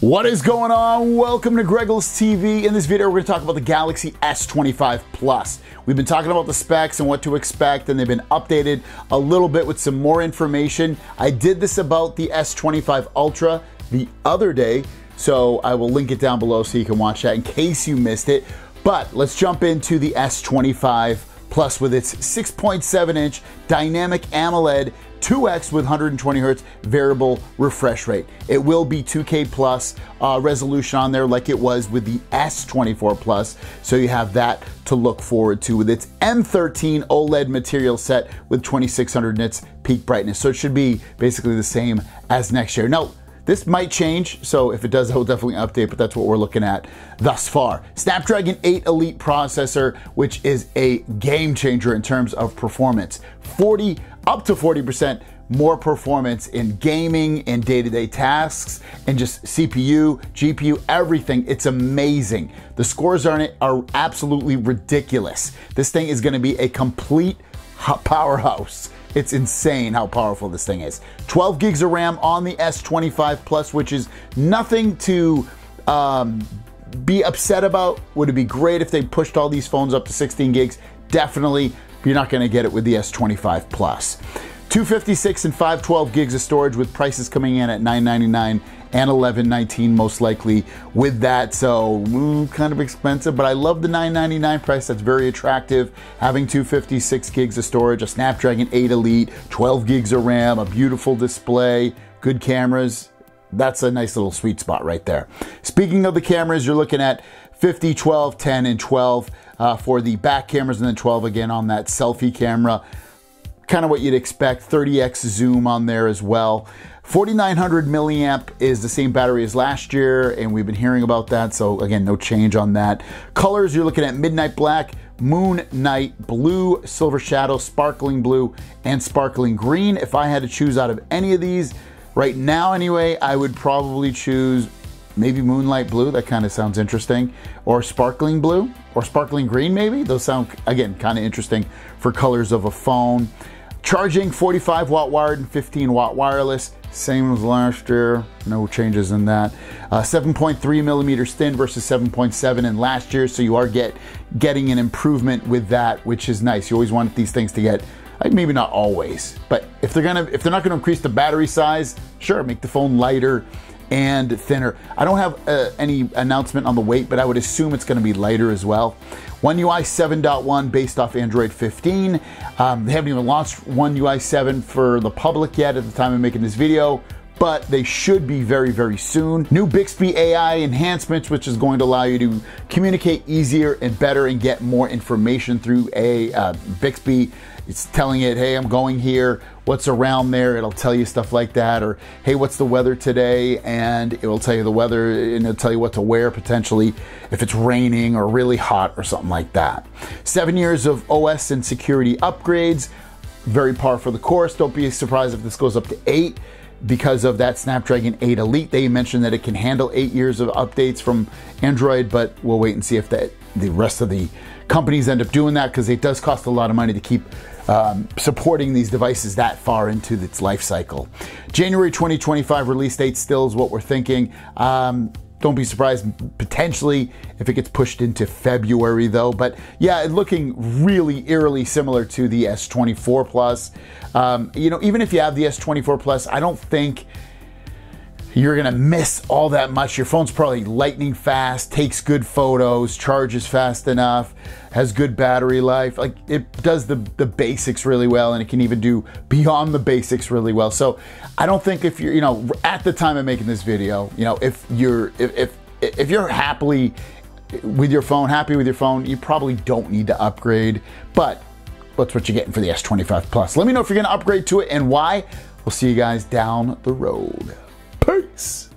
What is going on? Welcome to Greggles TV. In this video, we're going to talk about the Galaxy S25 Plus. We've been talking about the specs and what to expect, and they've been updated a little bit with some more information. I did this about the S25 Ultra the other day, so I will link it down below so you can watch that in case you missed it. But let's jump into the S25 Plus with its 6.7 inch dynamic AMOLED 2x with 120 hertz variable refresh rate. It will be 2K plus uh, resolution on there like it was with the S24 Plus. So you have that to look forward to with its M13 OLED material set with 2600 nits peak brightness. So it should be basically the same as next year. Now, this might change, so if it does, I will definitely update, but that's what we're looking at thus far. Snapdragon 8 Elite processor, which is a game changer in terms of performance. 40 up to 40% more performance in gaming and day-to-day tasks and just CPU, GPU, everything. It's amazing. The scores on it are absolutely ridiculous. This thing is gonna be a complete powerhouse. It's insane how powerful this thing is. 12 gigs of RAM on the S25 Plus, which is nothing to um, be upset about. Would it be great if they pushed all these phones up to 16 gigs? Definitely. You're not going to get it with the S25 Plus. 256 and 512 gigs of storage with prices coming in at 999 and 1119 most likely with that. So mm, kind of expensive but i love the 999 price. That's very attractive. Having 256 gigs of storage a snapdragon 8 elite 12 gigs of ram a beautiful display good cameras. That's a nice little sweet spot right there. Speaking of the cameras you're looking at 50 12 10 and 12 uh, for the back cameras and then 12 again on that selfie camera kind of what you'd expect 30x zoom on there as well 4900 milliamp is the same battery as last year, and we've been hearing about that. So again, no change on that. Colors, you're looking at midnight black, moonlight blue, silver shadow, sparkling blue, and sparkling green. If I had to choose out of any of these, right now anyway, I would probably choose maybe moonlight blue. That kind of sounds interesting. Or sparkling blue, or sparkling green maybe. Those sound, again, kind of interesting for colors of a phone. Charging 45 watt wired and 15 watt wireless. Same as last year, no changes in that. Uh, 7.3 millimeters thin versus 7.7 in last year, so you are get getting an improvement with that, which is nice. You always want these things to get, like maybe not always, but if they're gonna, if they're not gonna increase the battery size, sure, make the phone lighter and thinner. I don't have uh, any announcement on the weight, but I would assume it's going to be lighter as well. One UI 7.1 based off Android 15. Um, they haven't even launched One UI 7 for the public yet at the time of making this video but they should be very, very soon. New Bixby AI enhancements, which is going to allow you to communicate easier and better and get more information through a uh, Bixby. It's telling it, hey, I'm going here, what's around there. It'll tell you stuff like that. Or, hey, what's the weather today? And it will tell you the weather and it'll tell you what to wear potentially if it's raining or really hot or something like that. Seven years of OS and security upgrades. Very par for the course. Don't be surprised if this goes up to eight because of that Snapdragon 8 Elite. They mentioned that it can handle eight years of updates from Android, but we'll wait and see if that the rest of the companies end up doing that because it does cost a lot of money to keep um, supporting these devices that far into its life cycle. January 2025 release date still is what we're thinking. Um, don't be surprised potentially if it gets pushed into February though. But yeah, looking really eerily similar to the S24 Plus. Um, you know, even if you have the S24 Plus, I don't think you're gonna miss all that much. Your phone's probably lightning fast, takes good photos, charges fast enough, has good battery life. Like it does the, the basics really well and it can even do beyond the basics really well. So I don't think if you're, you know, at the time of making this video, you know, if you're, if, if, if you're happily with your phone, happy with your phone, you probably don't need to upgrade, but that's what you're getting for the S25 Plus. Let me know if you're gonna upgrade to it and why. We'll see you guys down the road. Peace.